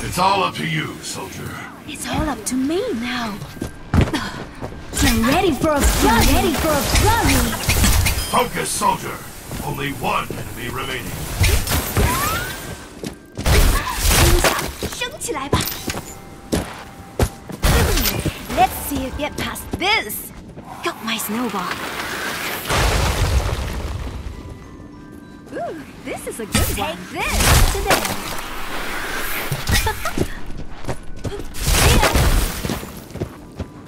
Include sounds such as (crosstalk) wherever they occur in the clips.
It's all up to you, soldier. It's all up to me now. (sighs) Get ready for a flurry! Get ready for a flurry! Focus, soldier! Only one enemy remaining. Let's see you get past this! Got my snowball. Ooh, this is a good Take one. Take this!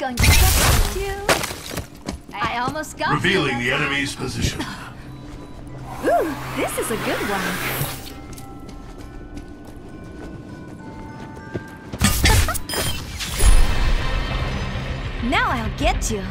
Going to you. I almost got Revealing you. the enemy's position. Ooh, this is a good one. (laughs) now I'll get you.